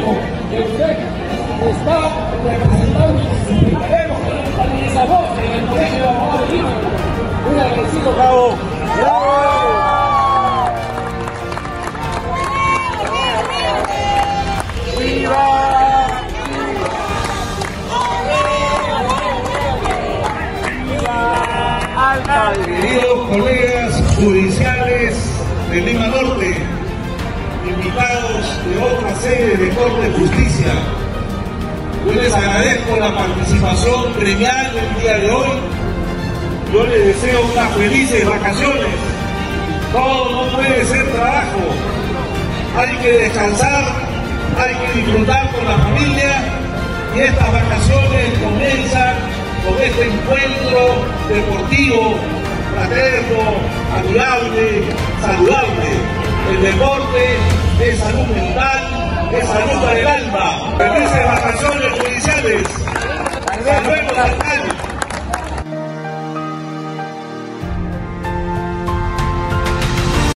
público que usted está representando queremos esa voz en el Colegio de Lima. Un agradecido Bravo. Queridos colegas judiciales de Lima Norte, de otra sede de Corte de Justicia, yo les agradezco la participación premial del día de hoy. Yo les deseo unas felices vacaciones. Todo no puede ser trabajo. Hay que descansar, hay que disfrutar con la familia y estas vacaciones comienzan con este encuentro deportivo, fraterno, amigable, saludable. El deporte es salud mental, es salud para alma. Felices vacaciones judiciales.